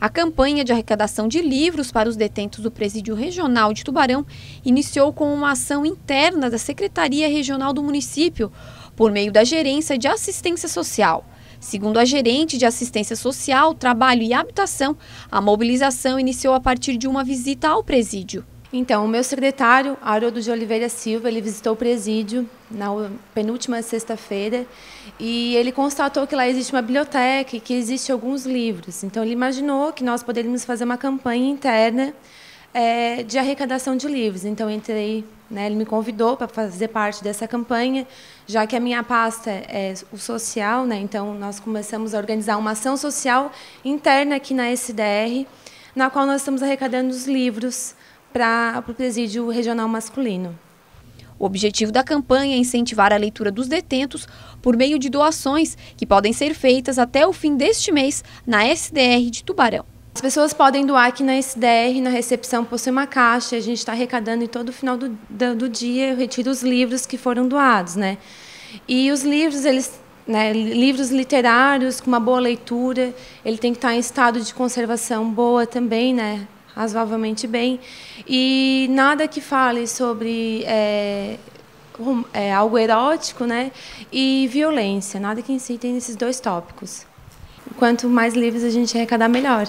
A campanha de arrecadação de livros para os detentos do Presídio Regional de Tubarão iniciou com uma ação interna da Secretaria Regional do município, por meio da Gerência de Assistência Social. Segundo a gerente de Assistência Social, Trabalho e Habitação, a mobilização iniciou a partir de uma visita ao presídio. Então, o meu secretário, Haroldo de Oliveira Silva, ele visitou o presídio na penúltima sexta-feira e ele constatou que lá existe uma biblioteca e que existe alguns livros. Então, ele imaginou que nós poderíamos fazer uma campanha interna é, de arrecadação de livros. Então, entrei, né, ele me convidou para fazer parte dessa campanha, já que a minha pasta é o social, né, então nós começamos a organizar uma ação social interna aqui na SDR, na qual nós estamos arrecadando os livros para o presídio regional masculino. O objetivo da campanha é incentivar a leitura dos detentos por meio de doações que podem ser feitas até o fim deste mês na SDR de Tubarão. As pessoas podem doar aqui na SDR, na recepção, possui uma caixa, a gente está arrecadando e todo final do, do, do, dia eu retiro os livros que foram doados. Né? E os livros, eles, né, livros literários com uma boa leitura, ele tem que estar em estado de conservação boa também, né? Razoavelmente bem, e nada que fale sobre é, é, algo erótico né, e violência, nada que incite nesses dois tópicos. Quanto mais livros a gente arrecadar, melhor.